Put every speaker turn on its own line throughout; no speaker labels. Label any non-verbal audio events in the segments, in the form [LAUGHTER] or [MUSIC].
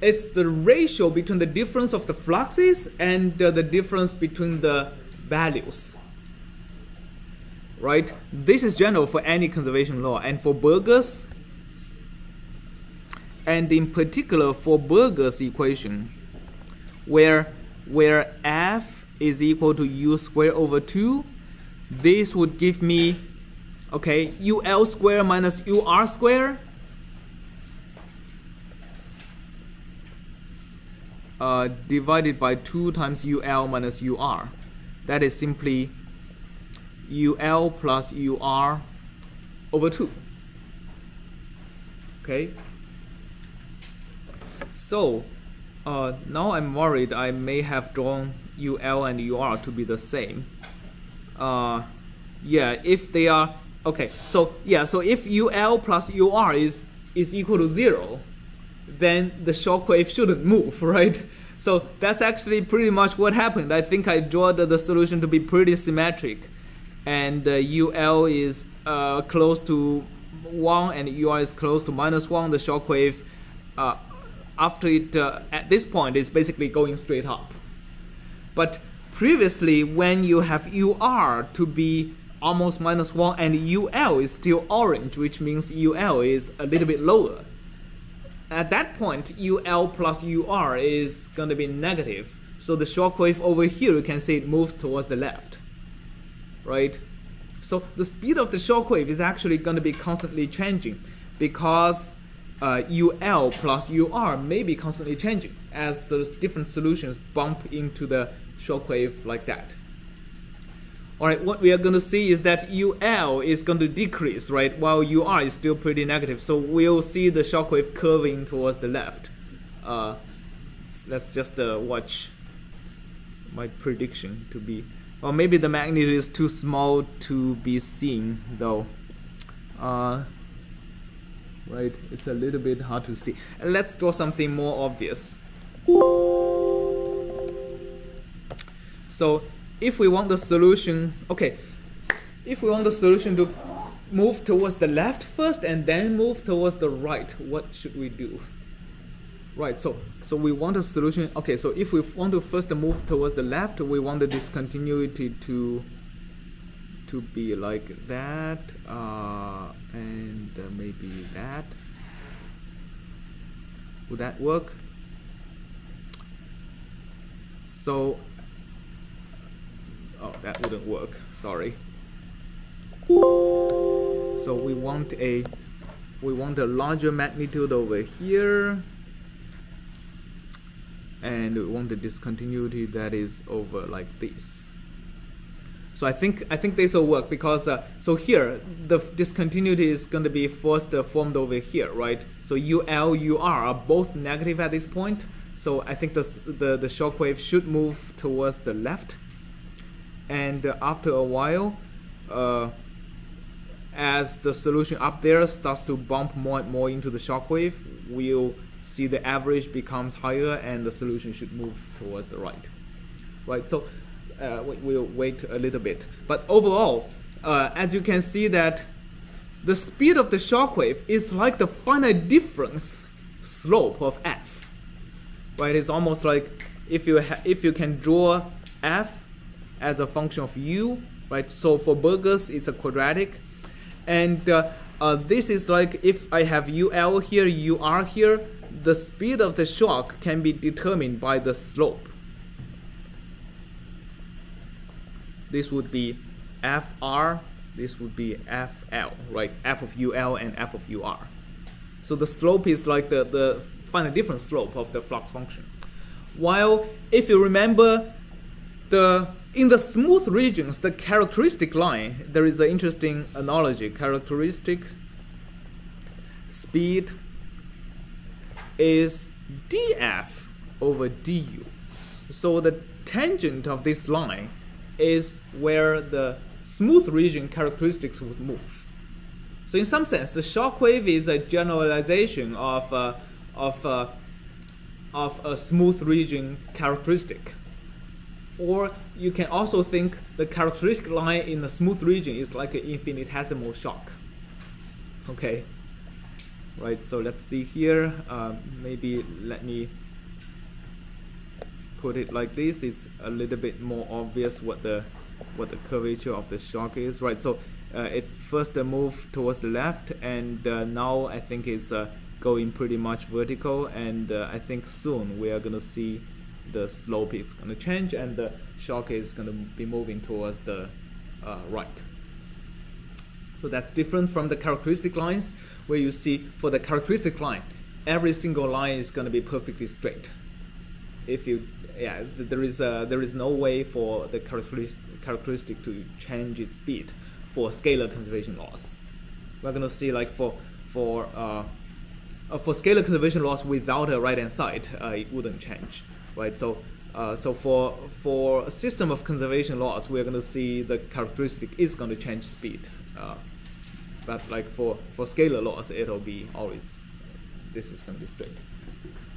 it's the ratio between the difference of the fluxes and uh, the difference between the values. Right? This is general for any conservation law. And for Burgers, and in particular for Burgers equation, where, where f is equal to u squared over 2, this would give me, okay, ul squared minus ur squared uh, divided by 2 times ul minus ur. That is simply ul plus ur over 2. Okay. So uh, now I'm worried I may have drawn ul and ur to be the same. Uh, yeah, if they are okay. So yeah, so if ul plus ur is is equal to zero, then the shockwave shouldn't move, [LAUGHS] right? So that's actually pretty much what happened. I think I drew the, the solution to be pretty symmetric. And uh, UL is uh, close to 1 and UR is close to minus 1. The shockwave, uh, after it, uh, at this point, is basically going straight up. But previously, when you have UR to be almost minus 1 and UL is still orange, which means UL is a little bit lower at that point, UL plus UR is going to be negative. So the shockwave over here, you can see it moves towards the left, right? So the speed of the shockwave is actually going to be constantly changing because uh, UL plus UR may be constantly changing as those different solutions bump into the shockwave like that. All right, what we are going to see is that UL is going to decrease, right, while UR is still pretty negative. So we'll see the shockwave curving towards the left. Uh, let's just uh, watch my prediction to be. Or maybe the magnitude is too small to be seen, though. Uh, right, it's a little bit hard to see. Let's draw something more obvious. So if we want the solution, okay, if we want the solution to move towards the left first and then move towards the right, what should we do? Right, so so we want a solution. Okay, so if we want to first move towards the left, we want the discontinuity to to be like that, uh, and uh, maybe that. Would that work? So oh that wouldn't work. Sorry. So we want a we want a larger magnitude over here. And we want the discontinuity that is over like this. So I think I think this will work because uh, so here the discontinuity is going to be first uh, formed over here right? So UL UR are both negative at this point. So I think the, the, the shockwave should move towards the left and after a while uh, as the solution up there starts to bump more and more into the shockwave we'll see the average becomes higher and the solution should move towards the right. Right so uh, we'll wait a little bit. But overall uh, as you can see that the speed of the shockwave is like the finite difference slope of f. Right it's almost like if you if you can draw f as a function of u, right? So for burgers, it's a quadratic. And uh, uh, this is like if I have ul here, ur here, the speed of the shock can be determined by the slope. This would be fr, this would be fl, right? f of ul and f of ur. So the slope is like the, the finite difference slope of the flux function. While if you remember the in the smooth regions, the characteristic line, there is an interesting analogy. Characteristic speed is df over du. So the tangent of this line is where the smooth region characteristics would move. So in some sense, the shock wave is a generalization of, uh, of, uh, of a smooth region characteristic. Or you can also think the characteristic line in the smooth region is like an infinitesimal shock. Okay. right? So let's see here. Uh, maybe let me put it like this. It's a little bit more obvious what the what the curvature of the shock is, right? So uh, it first moved towards the left, and uh, now I think it's uh, going pretty much vertical, and uh, I think soon we are gonna see the slope is gonna change, and the shock is gonna be moving towards the uh, right. So that's different from the characteristic lines where you see for the characteristic line, every single line is going to be perfectly straight. If you, yeah, there is a, there is no way for the characteristic characteristic to change its speed for scalar conservation laws. We're going to see like for for uh, uh, for scalar conservation laws without a right hand side, uh, it wouldn't change, right? So. Uh, so for for a system of conservation laws, we're going to see the characteristic is going to change speed. Uh, but like for, for scalar laws, it'll be always, this is going to be straight.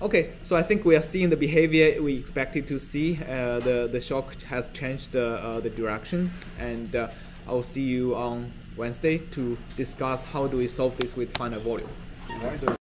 Okay, so I think we are seeing the behavior we expected to see. Uh, the, the shock has changed the, uh, the direction, and uh, I'll see you on Wednesday to discuss how do we solve this with finite volume.